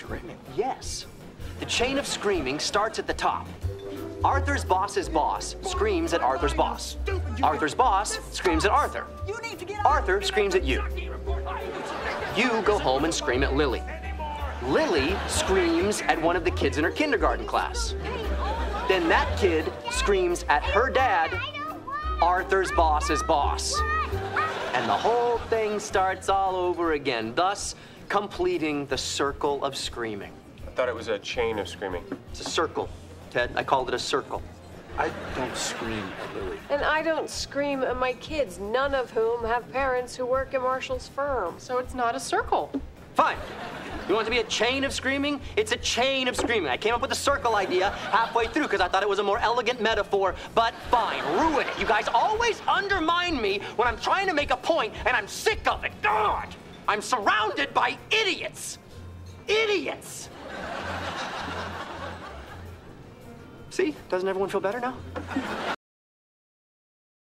screaming. Yes. The chain of screaming starts at the top. Arthur's boss's boss screams at Arthur's boss. Arthur's boss screams at Arthur. Arthur screams at you. You go home and scream at Lily. Lily screams at one of the kids in her kindergarten class. Then that kid screams at her dad, Arthur's boss's boss. And the whole thing starts all over again, thus completing the circle of screaming. I thought it was a chain of screaming. It's a circle, Ted. I called it a circle. I don't scream at Lily. And I don't scream at my kids, none of whom have parents who work at Marshall's firm. So it's not a circle. Fine. You want it to be a chain of screaming? It's a chain of screaming. I came up with the circle idea halfway through because I thought it was a more elegant metaphor, but fine, ruin it. You guys always undermine me when I'm trying to make a point, and I'm sick of it. God! I'm surrounded by idiots. Idiots! See? Doesn't everyone feel better now?